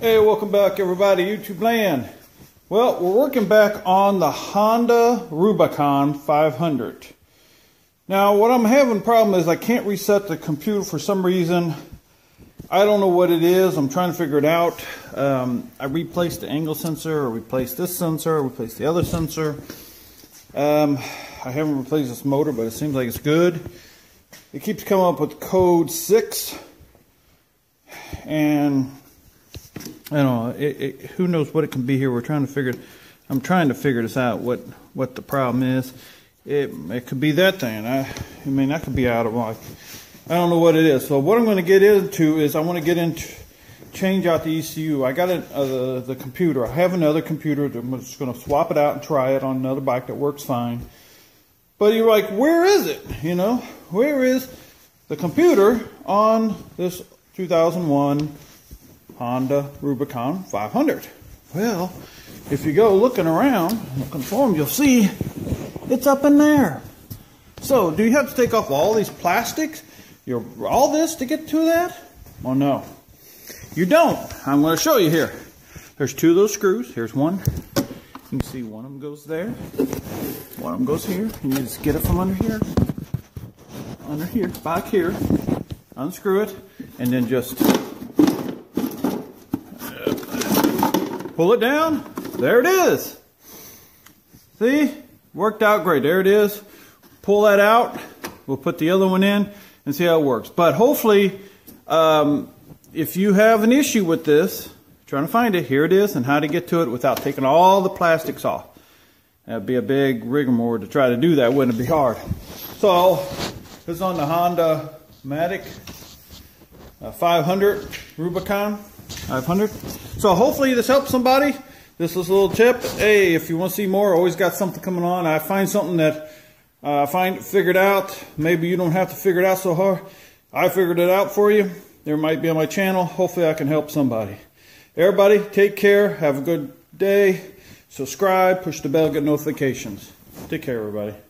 Hey, welcome back everybody, YouTube land. Well, we're working back on the Honda Rubicon 500. Now, what I'm having problem is I can't reset the computer for some reason. I don't know what it is. I'm trying to figure it out. Um, I replaced the angle sensor, or replaced this sensor, or replaced the other sensor. Um, I haven't replaced this motor, but it seems like it's good. It keeps coming up with code 6. And I don't know. It, it, who knows what it can be here? We're trying to figure. I'm trying to figure this out. What what the problem is? It it could be that thing. I I mean that could be out of like I don't know what it is. So what I'm going to get into is I want to get into change out the ECU. I got uh, the the computer. I have another computer. I'm just going to swap it out and try it on another bike that works fine. But you're like, where is it? You know, where is the computer on this 2001 Honda Rubicon 500. Well, if you go looking around, looking for them, you'll see it's up in there. So, do you have to take off all these plastics? You're, all this to get to that? Well, no. You don't. I'm going to show you here. There's two of those screws. Here's one. You can see one of them goes there. One of them goes here. You just get it from under here. Under here. Back here. Unscrew it. And then just Pull it down. There it is. See? Worked out great. There it is. Pull that out. We'll put the other one in and see how it works. But hopefully, um, if you have an issue with this, trying to find it, here it is, and how to get to it without taking all the plastics off. That'd be a big rigmarole to try to do that, wouldn't it be hard? So, this is on the Honda Matic uh, 500 Rubicon. 500. So hopefully this helps somebody. This is a little tip. Hey, if you want to see more, always got something coming on. I find something that uh, I find figured out. Maybe you don't have to figure it out so hard. I figured it out for you. There might be on my channel. Hopefully I can help somebody. Everybody, take care. Have a good day. Subscribe. Push the bell. Get notifications. Take care, everybody.